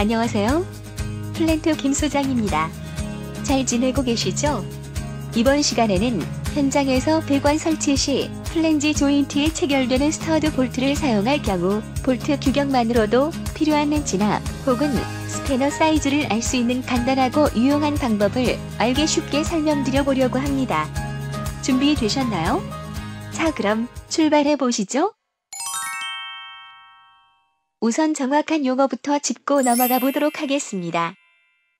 안녕하세요. 플랜트 김 소장입니다. 잘 지내고 계시죠? 이번 시간에는 현장에서 배관 설치 시 플랜지 조인트에 체결되는 스터드 볼트를 사용할 경우 볼트 규격만으로도 필요한 렌치나 혹은 스패너 사이즈를 알 수 있는 간단하고 유용한 방법을 알기 쉽게 설명드려 보려고 합니다. 준비되셨나요? 자 그럼 출발해 보시죠. 우선 정확한 용어부터 짚고 넘어가 보도록 하겠습니다.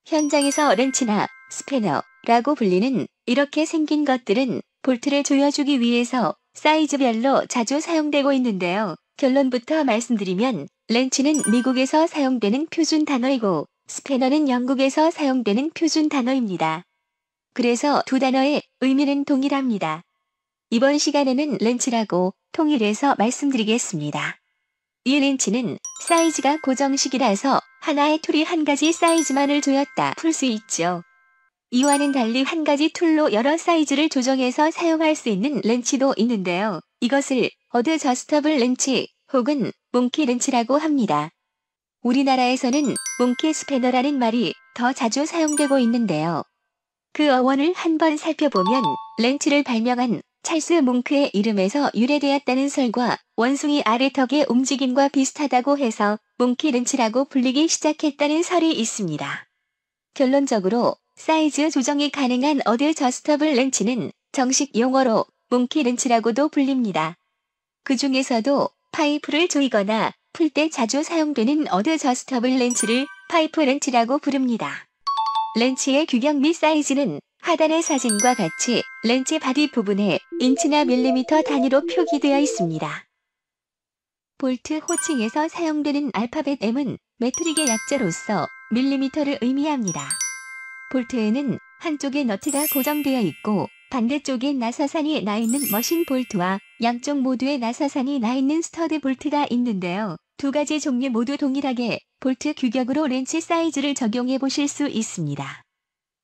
현장에서 렌치나 스패너라고 불리는 이렇게 생긴 것들은 볼트를 조여주기 위해서 사이즈별로 자주 사용되고 있는데요. 결론부터 말씀드리면 렌치는 미국에서 사용되는 표준 단어이고 스패너는 영국에서 사용되는 표준 단어입니다. 그래서 두 단어의 의미는 동일합니다. 이번 시간에는 렌치라고 통일해서 말씀드리겠습니다. 이 렌치는 사이즈가 고정식이라서 하나의 tool이 한 가지 사이즈만을 조였다 풀 수 있죠. 이와는 달리 한 가지 tool로 여러 사이즈를 조정해서 사용할 수 있는 렌치도 있는데요. 이것을 adjustable 렌치 혹은 몽키 렌치라고 합니다. 우리나라에서는 몽키 스패너라는 말이 더 자주 사용되고 있는데요. 그 어원을 한번 살펴보면 렌치를 발명한 찰스 몽크의 이름에서 유래되었다는 설과 원숭이 아래턱의 움직임과 비슷하다고 해서 몽키 렌치라고 불리기 시작했다는 설이 있습니다. 결론적으로 사이즈 조정이 가능한 adjustable 렌치는 정식 용어로 몽키 렌치라고도 불립니다. 그 중에서도 파이프를 조이거나 풀 때 자주 사용되는 adjustable 렌치를 파이프 렌치라고 부릅니다. 렌치의 규격 및 사이즈는 하단의 사진과 같이 렌치 body 부분에 인치나 밀리미터 단위로 표기되어 있습니다. 볼트 호칭에서 사용되는 알파벳 M은 metric의 약자로서 밀리미터를 의미합니다. 볼트에는 한쪽에 너트가 고정되어 있고 반대쪽에 나사산이 나 있는 machine 볼트와 양쪽 모두에 나사산이 나 있는 스터드 볼트가 있는데요. 두 가지 종류 모두 동일하게 볼트 규격으로 렌치 사이즈를 적용해 보실 수 있습니다.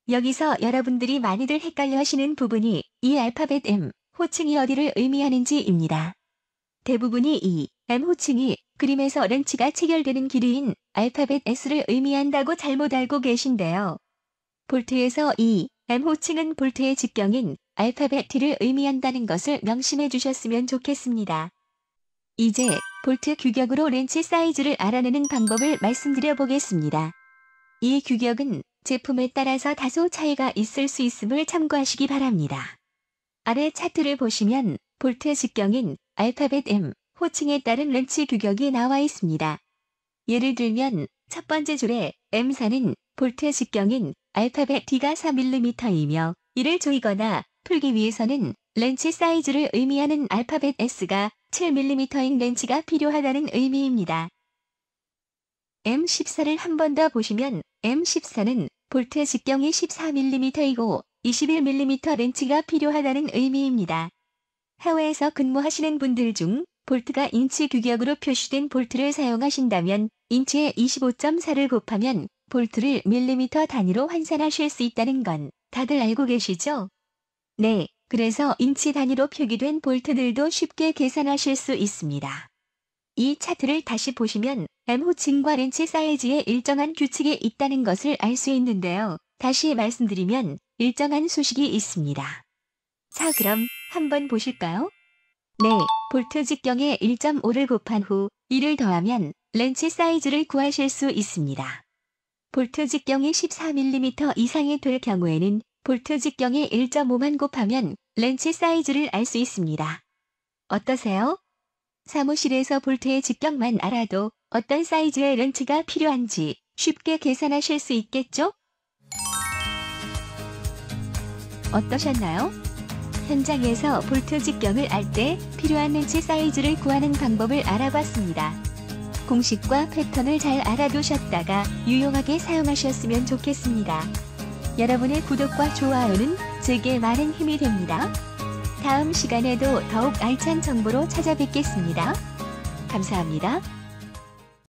여기서 여러분들이 많이들 헷갈려 하시는 부분이 이 알파벳 M 호칭이 어디를 의미하는지입니다. 대부분이 이 M 호칭이 그림에서 렌치가 체결되는 길이인 알파벳 S를 의미한다고 잘못 알고 계신데요. 볼트에서 이 M 호칭은 볼트의 직경인 알파벳 D를 의미한다는 것을 명심해 주셨으면 좋겠습니다. 이제 볼트 규격으로 렌치 사이즈를 알아내는 방법을 말씀드려 보겠습니다. 이 규격은 제품에 따라서 다소 차이가 있을 수 있음을 참고하시기 바랍니다. 아래 차트를 보시면 볼트 직경인 알파벳 M 호칭에 따른 렌치 규격이 나와 있습니다. 예를 들면 첫 번째 줄에 M4는 볼트 직경인 알파벳 D가 4mm이며 이를 조이거나 풀기 위해서는 렌치 사이즈를 의미하는 알파벳 S가 7mm인 렌치가 필요하다는 의미입니다. M14를 한 번 더 보시면 M14는 볼트 직경이 14mm이고 21mm 렌치가 필요하다는 의미입니다. 해외에서 근무하시는 분들 중 볼트가 인치 규격으로 표시된 볼트를 사용하신다면 인치에 25.4를 곱하면 볼트를 밀리미터 단위로 환산하실 수 있다는 건 다들 알고 계시죠? 네, 그래서 인치 단위로 표기된 볼트들도 쉽게 계산하실 수 있습니다. 이 차트를 다시 보시면 M 호칭과 렌치 사이즈에 일정한 규칙이 있다는 것을 알 수 있는데요. 다시 말씀드리면 일정한 수식이 있습니다. 자 그럼 한번 보실까요? 네, 볼트 직경에 1.5를 곱한 후 1을 더하면 렌치 사이즈를 구하실 수 있습니다. 볼트 직경이 14mm 이상이 될 경우에는 볼트 직경에 1.5만 곱하면 렌치 사이즈를 알 수 있습니다. 어떠세요? 사무실에서 볼트의 직경만 알아도 어떤 사이즈의 렌치가 필요한지 쉽게 계산하실 수 있겠죠? 어떠셨나요? 현장에서 볼트 직경을 알 때 필요한 렌치 사이즈를 구하는 방법을 알아봤습니다. 공식과 패턴을 잘 알아두셨다가 유용하게 사용하셨으면 좋겠습니다. 여러분의 구독과 좋아요는 제게 많은 힘이 됩니다. 다음 시간에도 더욱 알찬 정보로 찾아뵙겠습니다. 감사합니다.